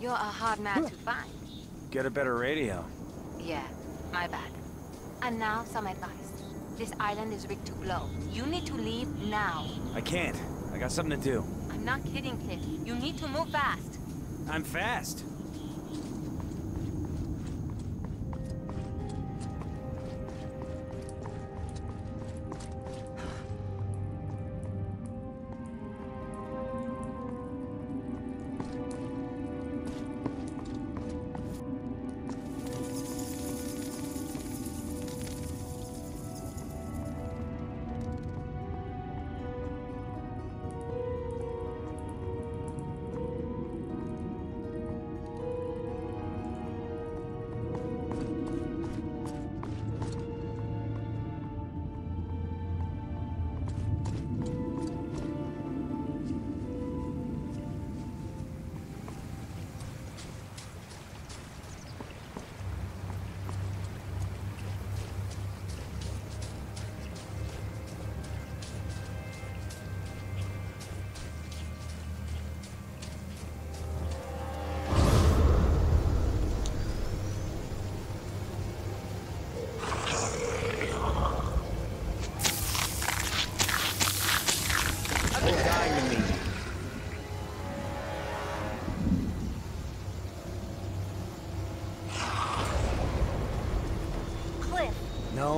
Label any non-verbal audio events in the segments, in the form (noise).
You're a hard man to find. Get a better radio. Yeah, my bad. And now some advice. This island is rigged to blow. You need to leave now. I can't. I got something to do. I'm not kidding, Cliff. You need to move fast. I'm fast.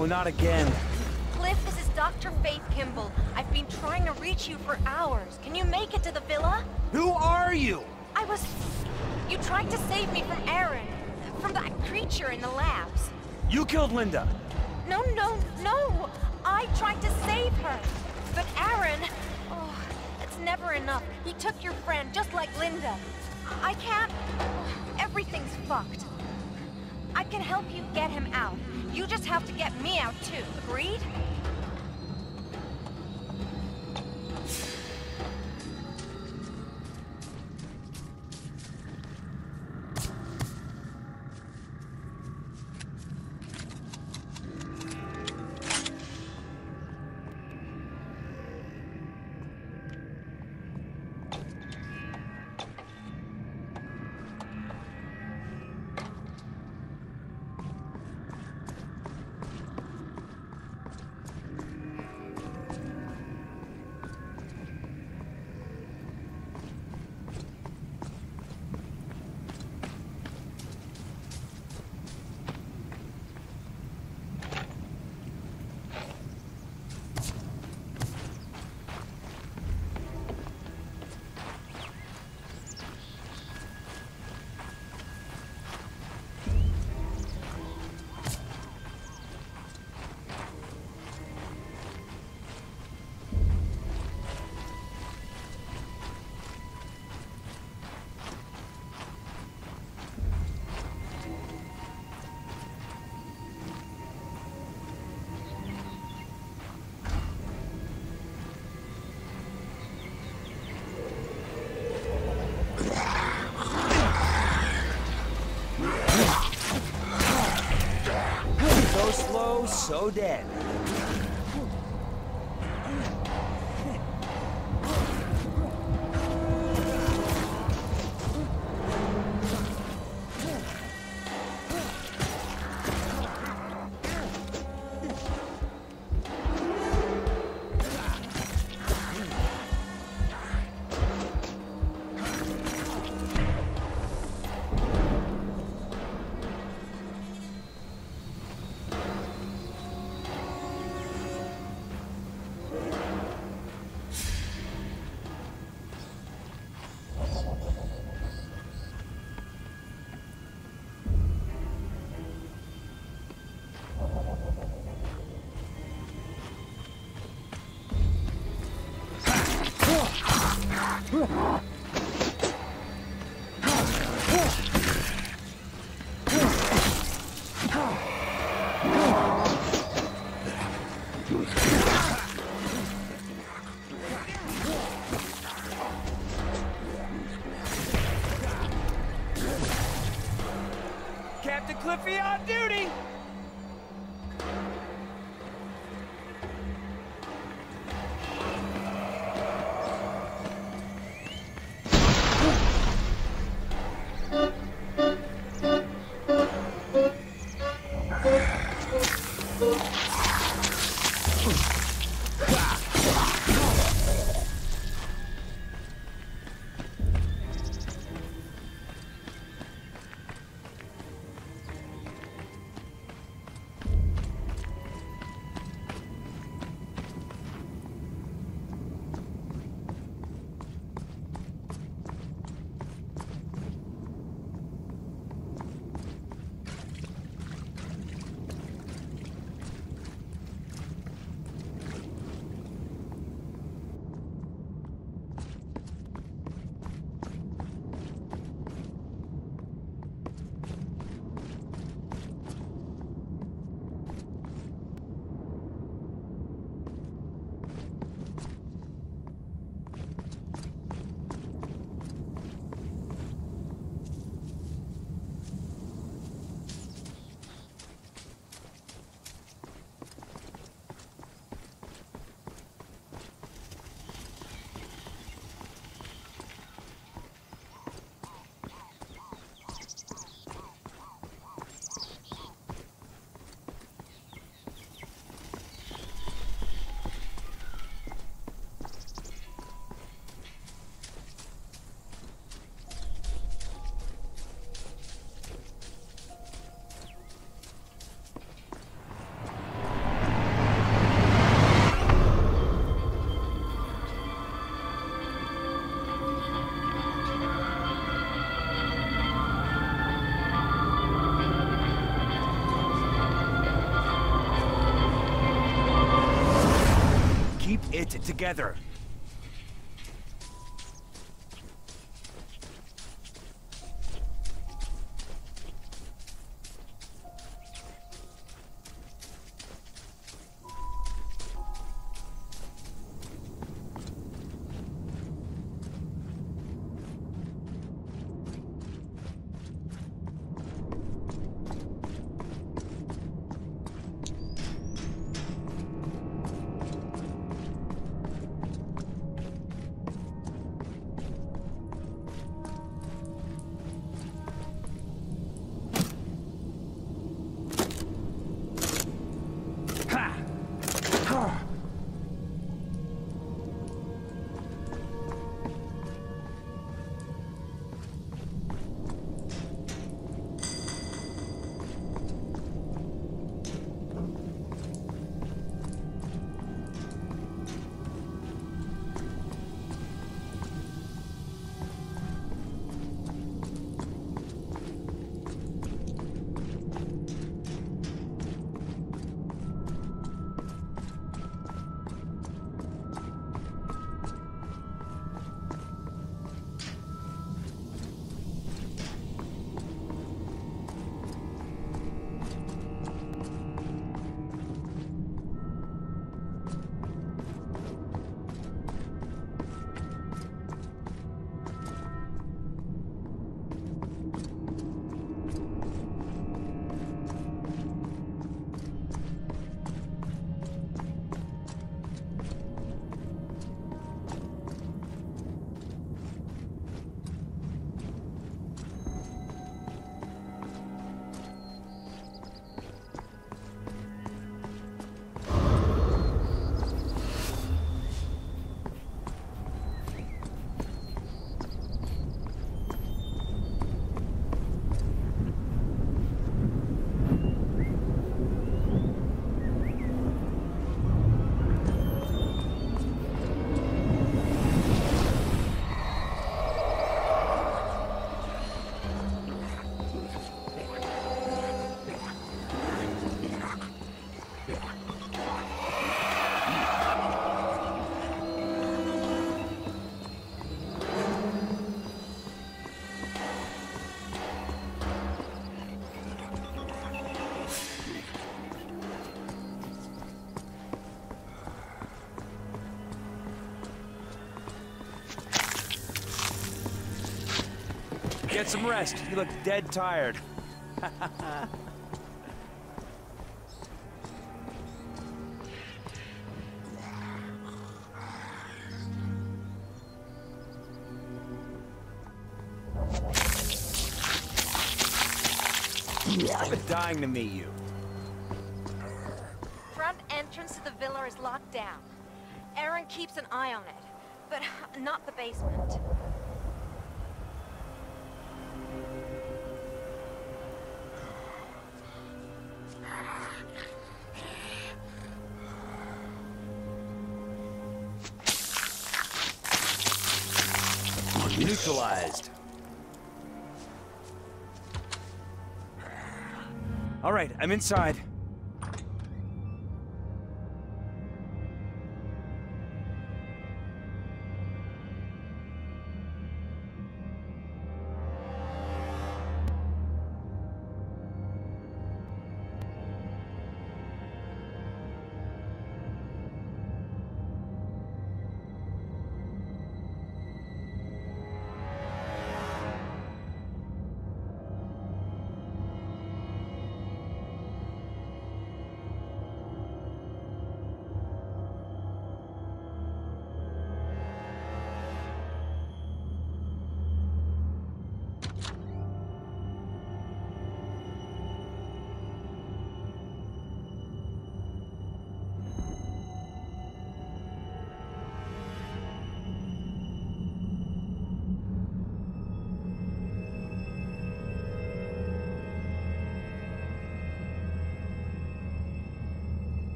No, not again. Cliff, this is Dr. Faith Kimball. I've been trying to reach you for hours. Can you make it to the villa? Who are you? I was... You tried to save me from Aaron. From that creature in the labs. You killed Linda. No, no, no! I tried to save her! But Aaron... Oh, it's never enough. He took your friend, just like Linda. I can't... Oh, everything's fucked. I can help you get him out. You just have to get me out too. Agreed? So dead. It together. Some rest. You look dead tired. I've been dying to meet you. Front entrance to the villa is locked down. Aaron keeps an eye on it, but (laughs) not the basement. Neutralized. All right, I'm inside.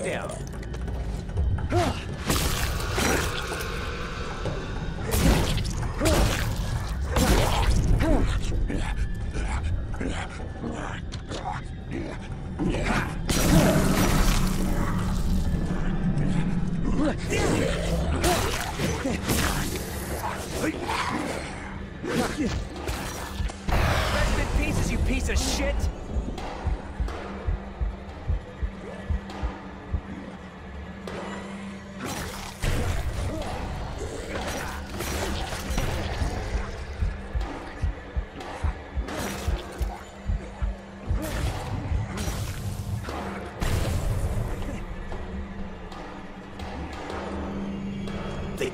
Down.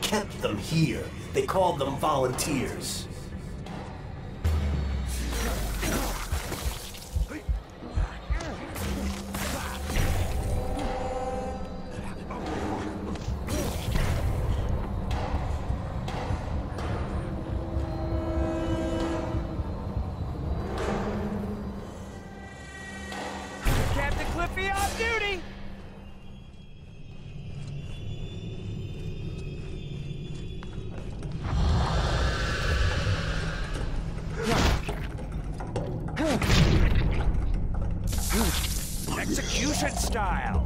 Kept them here. They called them volunteers. Style!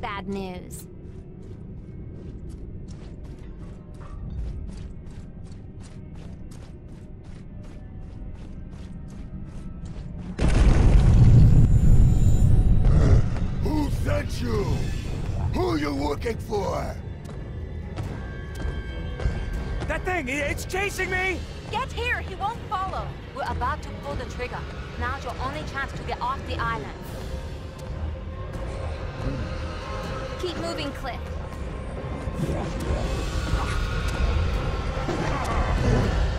Bad news. You working for? That thing, it's chasing me! Get here! He won't follow! We're about to pull the trigger. Now's your only chance to get off the island. Keep moving, Cliff.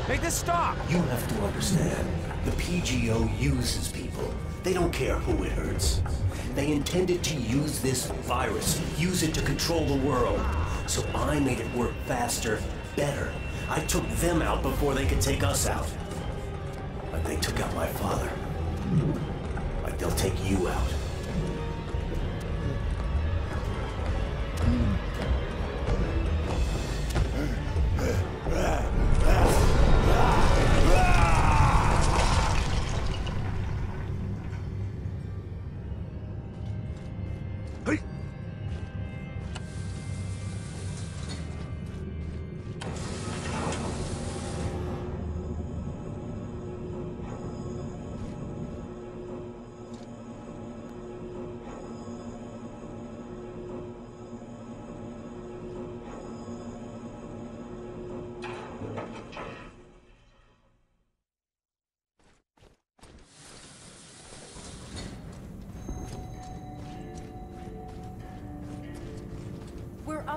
Make this stop! You have to understand, the PGO uses people. They don't care who it hurts. They intended to use this virus, use it to control the world. So I made it work faster, better. I took them out before they could take us out. But they took out my father. Like they'll take you out.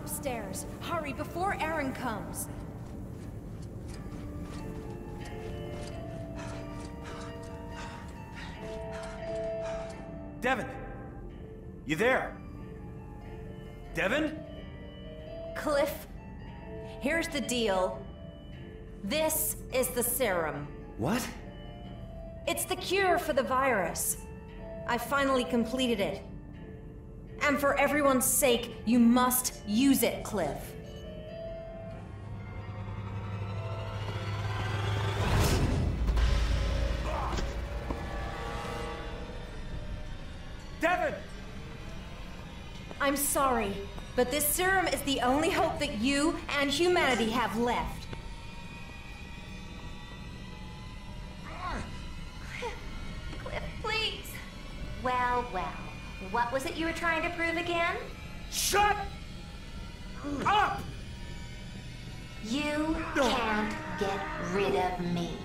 Upstairs. Hurry, before Aaron comes. Devin! You there? Devin? Cliff, here's the deal. This is the serum. What? It's the cure for the virus. I finally completed it. And for everyone's sake, you must use it, Cliff. Devin! I'm sorry, but this serum is the only hope that you and humanity have left. Cliff, please. Well, well. What was it you were trying to prove again? Shut up! You can't get rid of me.